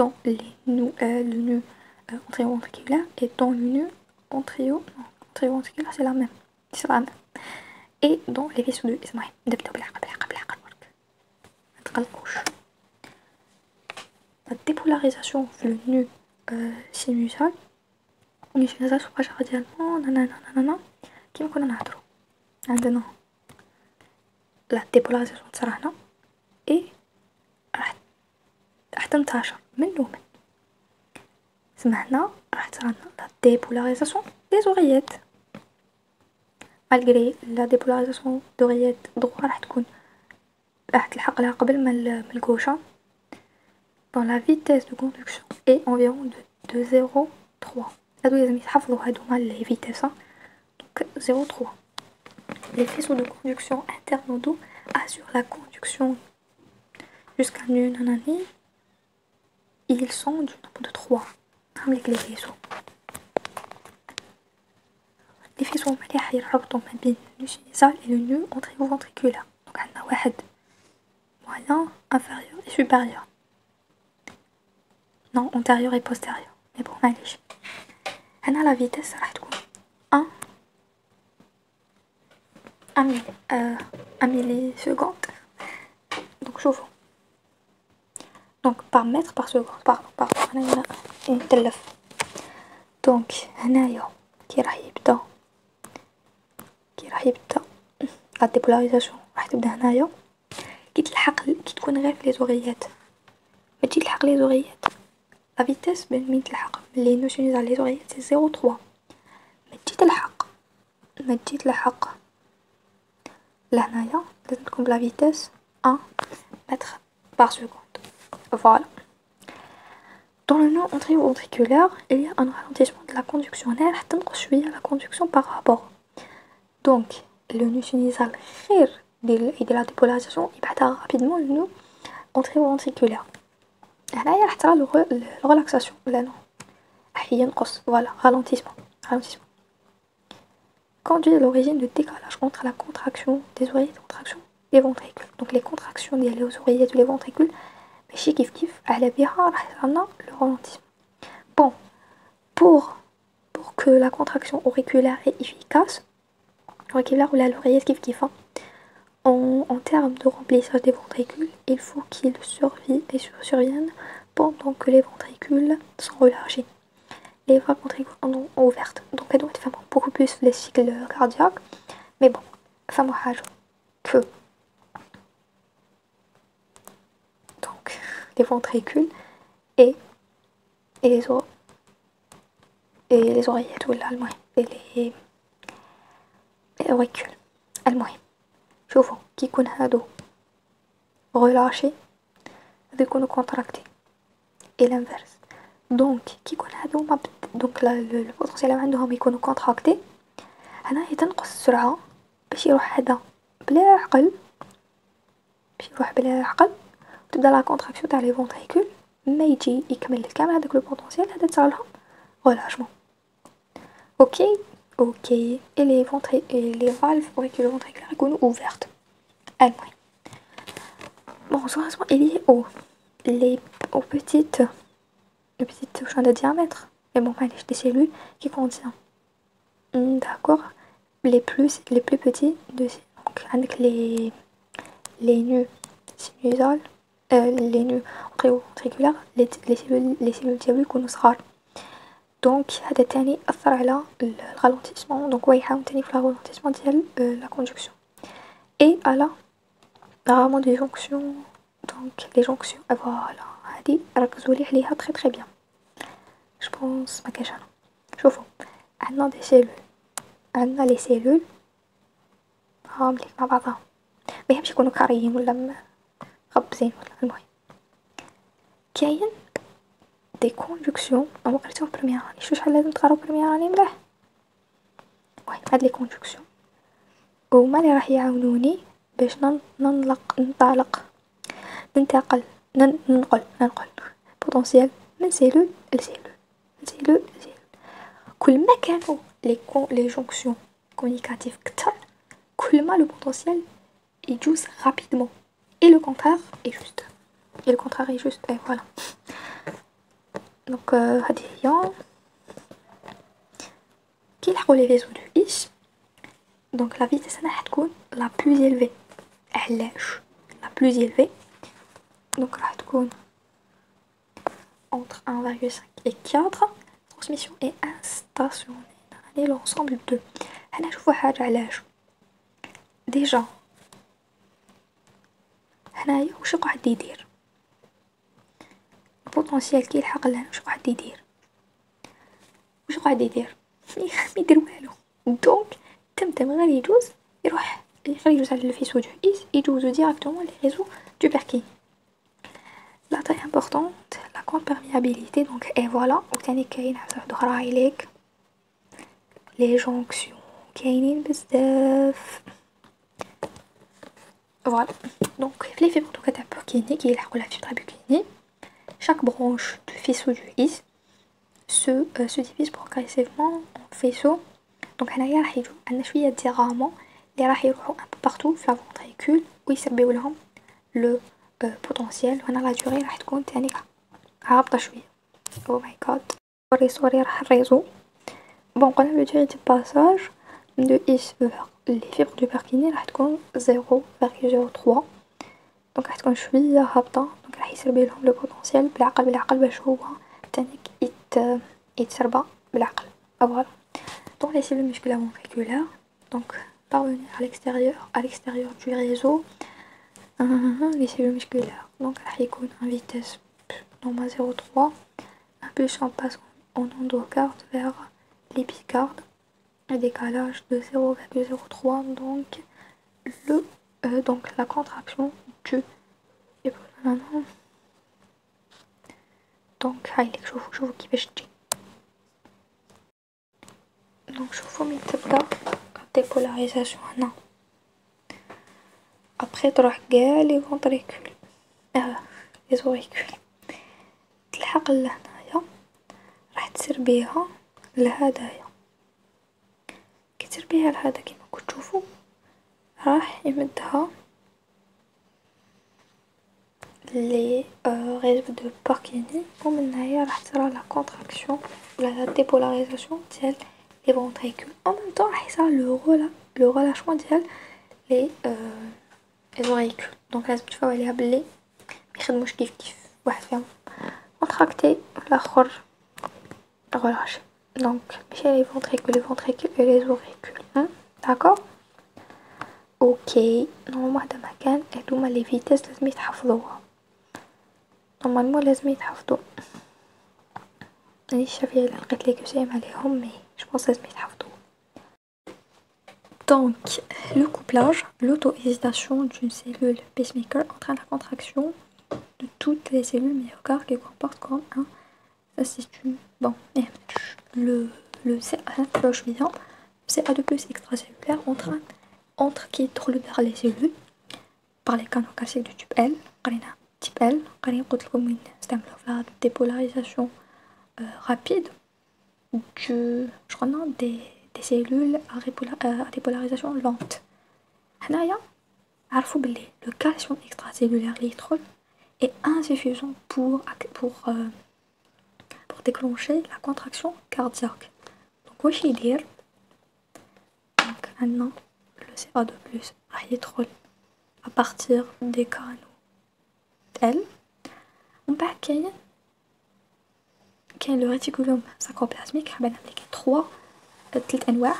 زورييت دون لي نو لو نو ventriculaire et dans le nœud ventriculaire c'est la même c'est la même et dans les vaisseaux de اسمعي نبداو بالعقل بالعقل بالعقل برك ما تقلقوش la dépolarisation في le nœud sinusal ونيشيزاسيون باشا ديالنا نانا نانا كيما كنا نهضرو عندنا لا ديبولاريزاسيون تصرا هنا اي راح راح تنتشر من ومن سمعنا راح تصرالنا لا ديبولاريزاسيون دي زوريات مالغري لا ديبولاريزاسيون دوغيات دغوا راح تكون راح تلحق لها قبل من الكوشة دون لا فيتيس دو كوندكسيون اي انفيرون دو زيرو تخوا هادو لازم يتحفظو هادوما لي فيتيس دونك زيرو تخوا Les faisceaux de conduction internodaux assurent la conduction jusqu'à une année. Ils sont du nombre de 3. avec les vaisseaux. Les faisceaux مليح يربطوا ما بين النوسينيزال et le nœud ventriculaire. Donc عندنا واحد moyen, inférieur et supérieur. Non, antérieur et postérieur. Mais bon, معليش. هنا la vitesse راح تكون 1 1 ملي euh, 1 milliseconde. Donc شوفوا. Donc par mètre par seconde. Pardon, pardon. هنا نتلف دونك هنايا كي راح يبدا كي راح يبدا لا ديبولاريزاسيون راح تبدا هنايا كي تلحق كي تكون غير في لي زوريات ما تجي تلحق لي زوريات لا فيتيس من تلحق لي نوسيونيز على لي زوريات سي زيرو تخوا ما تجي تلحق ما تجي تلحق لهنايا لازم تكون بلا فيتيس ان متر بار سكوند فوالا Dans le nœud ventriculaire, il y a un ralentissement de la conduction راح تنقص شوية la conduction par rapport donc le nœud sinusal غير يدير لا ديبولاريزاسيون يبعثها رابيدمون للنœud ventriculaire هنايا راح ترى الريلاكساسيون لا نو راح ينقص فوالا ralentissement ralentissement conduit à l'origine de décalage entre la contraction des oreilles et la contraction des ventricules donc les contractions ديال les oreillettes ou les ventricules ماشي كيف كيف على بها راح يصرالنا لو رالونتيسمون بون بور بور كو لا كونتراكسيون اوريكولار اي افيكاس auriculaire ولا l'oreillette كيف كيف en, en termes de remplissage des ventricules il faut qu'il survienne pendant que les ventricules sont relâchés les voies ventricules sont ouvertes donc elles doivent faire beaucoup plus les cycles cardiaques mais bon فما حاجة que les ventricules et, et les os et les oreillettes ولا المهم et les auricules المهم شوفوا كي يكون هادو relâché هادو يكونوا contractés et l'inverse دونك كي يكون هادو ما دونك البوتنسيال عندهم يكونوا كونتراكتي هنايا تنقص السرعة باش يروح هذا بلا عقل باش يروح بلا عقل تبدا لا كونتراكسيون تاع لي فونتريكول ما يجي يكمل كامل هذاك لو بوتونسيال هذا تصرالهم ريلاجمون اوكي اوكي اي لي فونتري اي لي فالف اوريكولو فونتريكولار يكونوا اوفيرت المهم بون سوريسمون il est au les aux petites les petites chaînes de diamètre mais bon معليش des cellules qui contient d'accord les plus les plus petits de donc avec les les nœuds sinusales les nœuds ventriculaires les, les cellules les cellules ديالو يكونوا صغار دونك هذا تاني أثر على الرالونتيسمون دونك هو يحاول تاني في الرالونتيسمون ديال لا كوندكسيون اي على رامون دي جونكسيون دونك لي جونكسيون فوالا هادي ركزولي عليها تري تري بيان جو بونس مكاش انا شوفو عندنا دي سيلول عندنا لي سيلول ها مليك مع بعضها ميهمش يكونوا كاريين ولا مغبزين ولا المهم كاين دي كونجكسيون أنا قريتهم بروميير اني شو شحال لازم تقراو بروميير اني ملاح المهم هاد لي كونجكسيون هما اللي راح يعاونوني باش ننطلق ننطلق ننتقل ننقل ننقل بوتونسيال من سيلول لسيلول من سيلول لسيلول كل ما كانوا لي كون لي جونكسيون كومونيكاتيف كتر كل le potentiel est juste rapidement. et le contraire est juste. Et le contraire est juste, et voilà. Donc, euh, qui les vaisseaux de X Donc, la vitesse est la plus élevée. Elle la plus élevée. Donc, entre 1,5 et 4. Transmission est instationnée. L'ensemble de. Déjà, هنايا واش قاعد يدير. البوتونسيال كي يلحق لهنا واش قاعد يدير. واش قاعد يدير. ما يدير والو. دونك تمتم غير يجوز يروح غير يجوز على الفيسو دو إيس يجوزو ديراكتومون لي ريزو دو بيركين لا تاي امبورطونت لا كونت بيرميابيليتي دونك اي فوالا و تاني كاين حاجة وحدة أخرى هايليك لي جونكسيون كاينين بزاف فوالا دونك في لي فيبر دوكا تاع بوركيني كي يلحقو لا فيبر تاع بوركيني chaque branche du faisceau du Is se, euh, se divise progressivement en faisceaux دونك هنايا راح يجو عندنا شويه ديغامون اللي راح يروحو ان بو بارتو في لا فونتريكول ويسربيو لهم لو بوتونسيال وهنا لا دوري راح تكون تاني هابطه شويه او ماي جاد سوري سوري راح الريزو بون قلنا لو دوري دي باساج دو إس فيغ لي فيبر دو باركيني راح تكون 0.03 دونك راح تكون شويه هابطه دونك راح يسربي لهم لو بوتونسيال بالعقل بالعقل باش هو تاني يت يتسربى بالعقل فوالا dans les cellules musculaires ventriculaires, donc parvenir à l'extérieur, à l'extérieur du réseau, les cellules musculaires. Donc la en vitesse normal 0,3, impulsion passe en endocarde vers l'épicarde, un décalage de 0,03, donc le euh, donc la contraction du donc je vous كيفاش تجي donc شوفوا من تبدا الديبولاريزاسيون هنا ابخي تروح قاع لي فونتريكول اه لي زوريكول تلحق لهنايا راح تسربيها لهدايا كتر بها لهذا كما كتشوفوا راح يمدها لي ريرف دو باك يعني ومن هنايا راح ترى لا كونتراكسيون ولا لا ديبولاريزاسيون ديال لي فونتريكول اون ميم طون راح يصرى لو غولا لو غولاشمون ديال لي لي فونتريكول دونك لازم تفاو عليها بلي ميخدموش كيف كيف. واحد فيهم كونتراكتي والآخر غولاشي Donc ماشي les ventricules, les ventricules et les auricules. Hein? D'accord اوكي نورمال هذا مكان هادوما لي فيتاس لازم يتحفظوها نورمالمون لازم يتحفظو مانيش شافيه الا لقيت لي كوسايم عليهم مي Je pense que ça se met Donc, le couplage, l'auto-hésitation d'une cellule pacemaker entraîne la contraction de toutes les cellules myocardes qui comportent comme un. Ça, c'est une. Bon, le, le CA1 CA2 extracellulaire entre, entre qui est trouvé par les cellules par les canaux classiques du type L type L la dépolarisation euh, rapide du je crois, non, des, des cellules à, euh, à dépolarisation lente. Le calcium extracellulaire est insuffisant pour, pour euh, pour déclencher la contraction cardiaque. Donc واش يدير donc maintenant le CA2+ راح يدخل à partir des canaux L ومن بعد كاين كاين لو ريتيكولوم ساكروبلازميك حابه نعمل كاين تخوا تلت انواع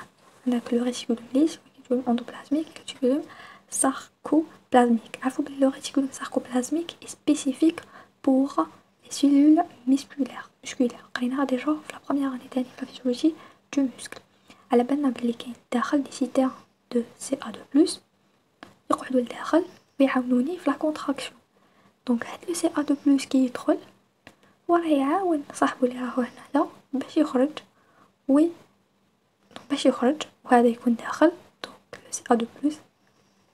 عندك لو ريتيكولوم ليس ريتيكولوم اندوبلازميك ريتيكولوم ساركوبلازميك عرفوا بلي لو ريتيكولوم ساركوبلازميك اي سبيسيفيك بور لي سيلول مسكولير مسكولير قريناها ديجا في لا بروميير اني تاني في فيسيولوجي دو مسكل على بالنا بلي كاين داخل دي سيتير دو سي ا دو بلس يقعدو لداخل ويعاونوني في لا كونتراكسيون دونك هاد لو سي ا دو بلس كي يدخل وراه يعاون صاحبو اللي راهو هنايا باش يخرج وي باش يخرج وهذا يكون داخل دونك سي ا دو بلس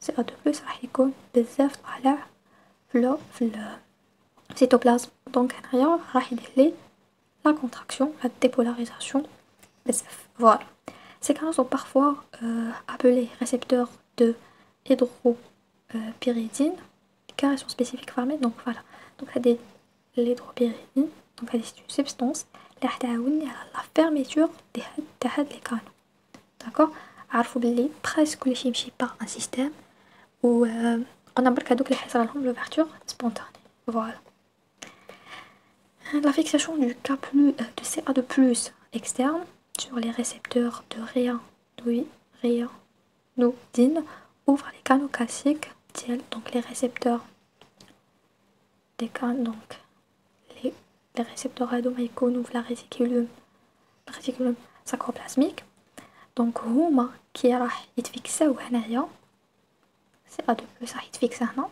سي ا دو بلس راح يكون بزاف طالع في في السيتوبلازم دونك هنايا راح يدير لي لا كونتراكسيون لا ديبولاريزاسيون بزاف فوالا Ces canaux sont parfois euh, appelés récepteurs de hydropyridine car elles sont spécifiques farmées donc voilà donc l'hydropyridine donc c'est une substance qui تعاوني على la fermeture de هاد les canaux d'accord عرفوا بلي presque كلشي يمشي par un système و قلنا برك هادوك اللي حيصرالهم l'ouverture spontanée voilà la fixation du K+, de CA2+, externe sur les récepteurs de ryanodine ouvre les canaux classiques, donc les récepteurs des canaux, donc les, les récepteurs adomycone ouvrent la réticulum, la réticulum sacroplasmique. Donc هما كي راح يتفيكساو هنايا سي ا دو بلس راح يتفيكسا هنا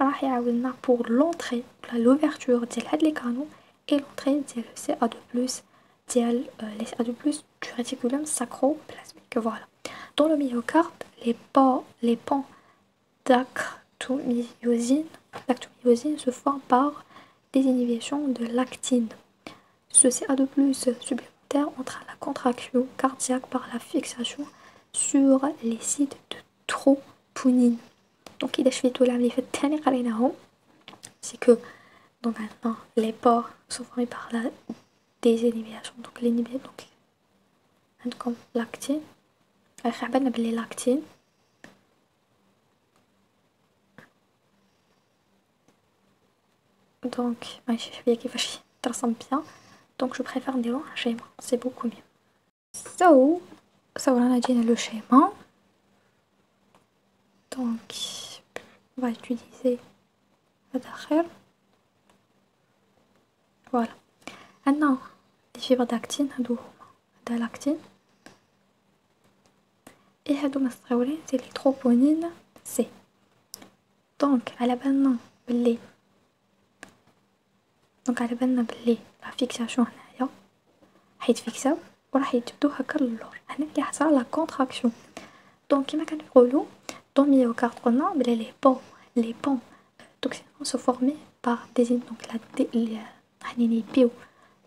راح يعاوننا pour l'entrée l'ouverture ديال هاد لي كانو et l'entrée ديال CA2+ ديال les CA2+ du réticulum sacroplasmique voilà dans le myocarde les pans les pans d'actomyosine l'actomyosine se forment par des inhibitions de l'actine ce CA2+ supplémentaire entraîne la contraction cardiaque par la fixation sur les sites de troponine donc إذا شفيتو العام اللي فات تاني قريناهم c'est que donc maintenant les pores sont formés par la désinhibition donc l'inhibition donc عندكم لاكتين راح عبالنا بلي لاكتين دونك ماشي شويه كيفاش ترسم بيان دونك جو بريفير نديرو ان شيما سي بوكو ميو سو سو رانا جينا لو شيما دونك on va utiliser هذا voilà عندنا لي فيبر داكتين هادو هما هدا لاكتين اي هادو مصغورين سي لي تروبونين سي دونك على بالنا بلي دونك على بالنا بلي لا فيكساسيون هنايا حيتفيكساو وراح يتبدو هكا للور هنا اللي حصل لا كونتراكسيون دونك كيما كنقولو dans le myocarde qu'on les ponts, les ponts toxines vont se former par des donc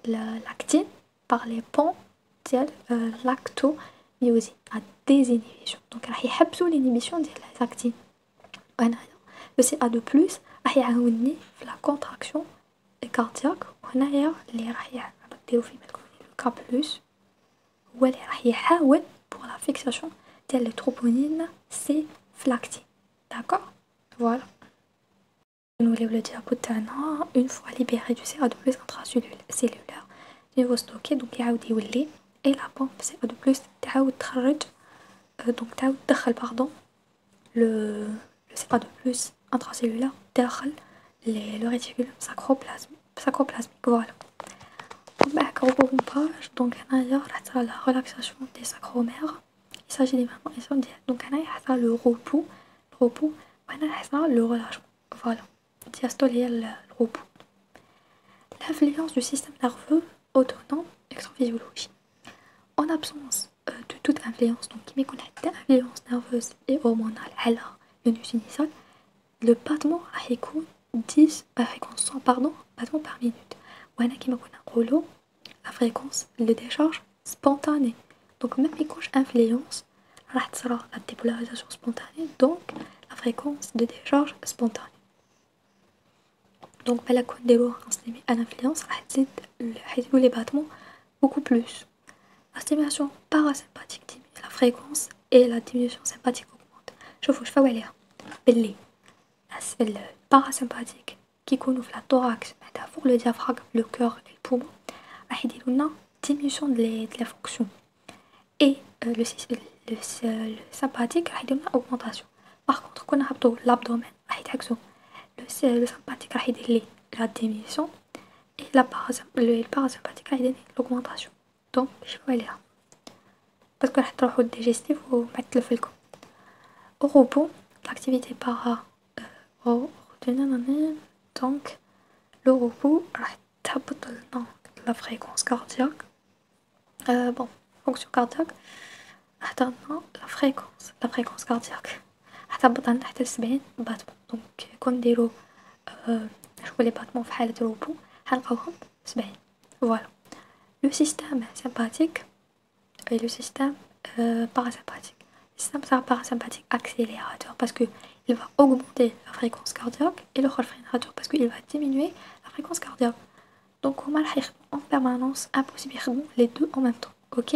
la lactine par les ponts euh, de euh, lactomyosine à désinhibition. Donc, il y a l'inhibition de la lactine. Le CA2+, plus, il y a la contraction cardiaque. On a les le K+, ou il y a pour la fixation des troponines C. يحاول بور لا فيكساسيون ديال لي تروبونين سي flactine d'accord voilà نوليو الديابو تاعنا اون فوا ليبيري دو سي ا دو بلس انتراسيلولار نيفو ستوكي دونك يعاود يولي اي لا بومب سي ا دو بلس تعاود تخرج دونك تعاود تدخل باردون لو لو سي ا دو بلس انتراسيلولار داخل لو ريتيكولوم ساكروبلازم ساكروبلازميك فوالا من بعد كروبومباج دونك هنايا راح تصرا لا ريلاكساسيون دي ساكرومير Il s'agit des mamans Donc, on a le repos, le repos, on a le relâchement. Voilà. Le repos. L'influence du système nerveux autonome extra-physiologie. En absence euh, de toute influence, donc qui connecte influence nerveuse et hormonale à initiale, le battement a 10 à fréquence 100 pardon, battements par minute. Ou qui la fréquence de décharge spontanée Donc même les couches influence راح تصرى la dépolarisation spontanée donc la fréquence de décharge spontanée donc بلا كون نديروها نسلمي à l'influence راح تزيد حيزيدو لي باتمون beaucoup plus la stimulation parasympathique diminue la fréquence et la diminution sympathique augmente شوفوا شفاو عليها بلي الباراسيمباتيك كيكونوا في الثوراكس بعدا فوق لو diaphragme لو كور لي البومون راح يديرولنا diminution de les fonctions et euh, le, le, le, sympathique راح يدير لنا augmentation par contre كنا نهبطو l'abdomen راح يتعكسو le, le sympathique راح يدير لي la diminution et la le parasympathique راح يدير لي l'augmentation دونك شوفو عليها باسكو راح تروحو الديجيستيف وبعد تلفلكم au repos l'activité para euh, donc le repos راح تهبط لنا la fréquence cardiaque euh, bon fonction cardiaque حطينا لا فريكونس لا فريكونس كاردياك حتى هبط عندنا حتى لسبعين باتمون دونك كون نديرو أه نشوفو لي باتمون في حالة روبو حنلقاوهم سبعين فوالا لو سيستيم سيمباتيك اي لو سيستيم أه باراسيمباتيك système parasympathique accélérateur parce qu'il va augmenter la fréquence cardiaque et le freinateur parce qu'il va diminuer la fréquence cardiaque. Donc on va en permanence impossible les deux en même temps. Ok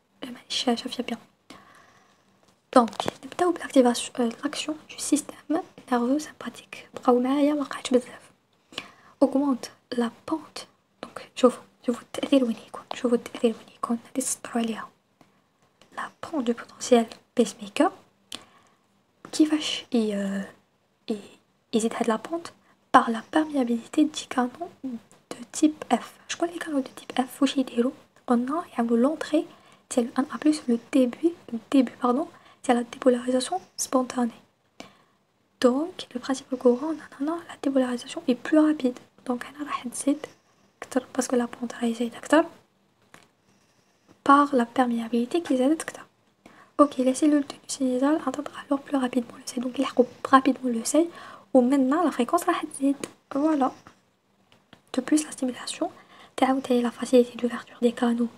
مانيش شافية بيان دونك نبداو بالاكتيفاسيون لاكسيون دو سيستيم نيرفو سمباتيك بقاو معايا مقعدش بزاف augmente la pente دونك شوفو شوفو التأثير وين يكون شوفو التأثير وين يكون هادي تسطرو عليها la pente du potentiel pacemaker كيفاش يزيد هاد لا بونت par la perméabilité du canon de type F شكون لي كانون دو تيب اف واش يديرو قلنا يعملو لونطري تاع ان ا بلس لو ديبي لو ديبي باردون تاع لا dépolarisation spontanée donc le principe courant la dépolarisation est plus rapide donc هنا راح تزيد كتر باسكو لا بونت راهي زايدة كتر par la perméabilité qui زادت كتر Ok, les cellules de sinusale entendent alors plus rapidement le seuil. Donc, ils rapidement le seuil. Ou maintenant, la fréquence va Voilà. De plus, la stimulation, la facilité d'ouverture des canaux,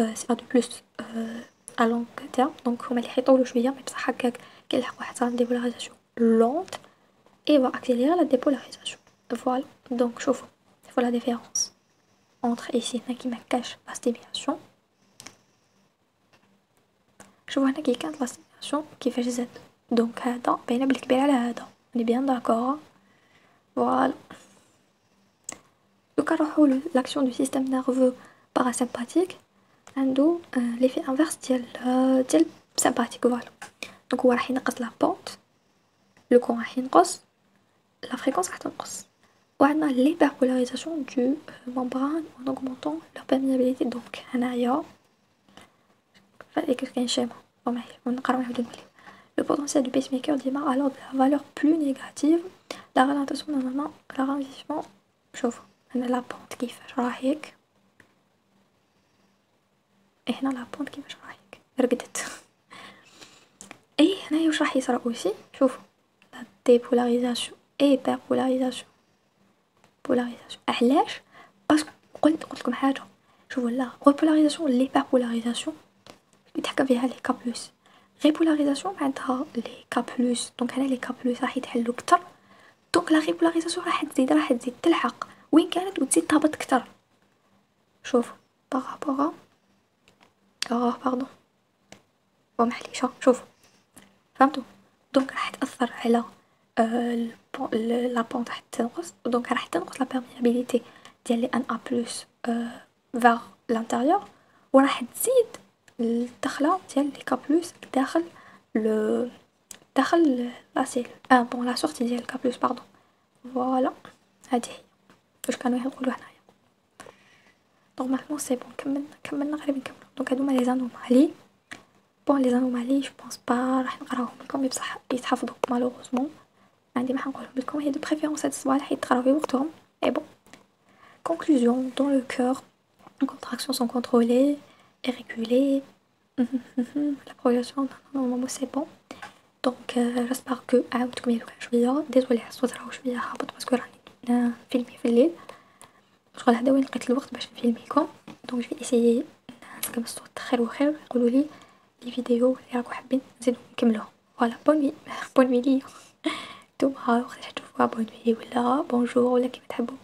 euh, c'est de plus euh, à long terme. Donc, on va les le choisir, mais ça a une dépolarisation lente et va accélérer la dépolarisation. Voilà. Donc, chauffe. Il faut la différence entre ici, qui me cache la stimulation شوفو هنا كي كانت لا سيميلاسيون كيفاش زاد دونك هذا باينه بلي كبير على هذا اوني بيان داكور فوالا دوكا نروحو لاكسيون دو سيستيم نيرفو باراسيمباتيك عندو ليفي انفيرس ديال ديال سيمباتيك فوالا دونك هو راح ينقص لا بونت لو كون راح ينقص لا فريكونس راح تنقص وعندنا ليبربولاريزاسيون دو ممبران en augmentant leur perméabilité دونك هنايا avec un schéma. Le potentiel du pacemaker démarre alors de la valeur plus négative. La ralentation normalement, le ralentissement, شوفوا هنا لا بونت كيفاش راهي هيك هنا لا بونت كيفاش راهي هيك رقدت. اي هنايا واش راح يصرا اوسي شوفوا. لا ديبولاريزاسيون بولاريزاسيون بولاريزاسيون علاش باسكو قلت قلت لكم حاجة. شوفوا لا. ريبولاريزاسيون بولاريزاسيون يتحكم فيها لي كا بلوس ريبولاريزاسيون معناتها لي كا بلوس دونك هنا لي كا بلوس راح يتحلو كتر دونك لا ريبولاريزاسيون راح تزيد راح تزيد. تلحق. وين كانت؟ وتزيد تهبط كتر شوف بارابوغ آه باردون و معليش شوف فهمتو دونك راح تأثر على لا بون راح تنقص. دونك راح تنقص لا بيرميابيليتي ديال لي ان أ بلس فيغ لانتيريور و راح تزيد الدخلة ديال لي كابلوس داخل لو داخل لا سيلول آه بون لا سورتي ديال الكابلوس باردون فوالا هادي هي. واش كانوا يقولوا هنايا. نورمالمون سي بون كملنا كملنا غير نكملو دونك هادو هما لي زانومالي بون لي زانومالي جو بونس با راح نقراوهم لكم بصح يتحفظوا مالوغوزمون عندي ما حنقولهم لكم هي دو بريفيرونس هاد الصوالح يتقراو في وقتهم اي بون conclusion dans le cœur les contractions sont contrôlées est régulée. la progression normalement c'est bon donc euh, j'espère que عاودتكم يا شويه ديزولي على الصوت راهو شويه هابط باسكو راني فيلمي في الليل شغل هذا وين لقيت الوقت باش نفيلميكم دونك جو اسيي نسكم الصوت خير وخير. يقولوا لي فيديو اللي راكم حابين نزيدو نكملوهم فوالا بون نوي بون نوي نتوما وقت تشوفوها بون نوي ولا بونجور ولا كيما تحبوا.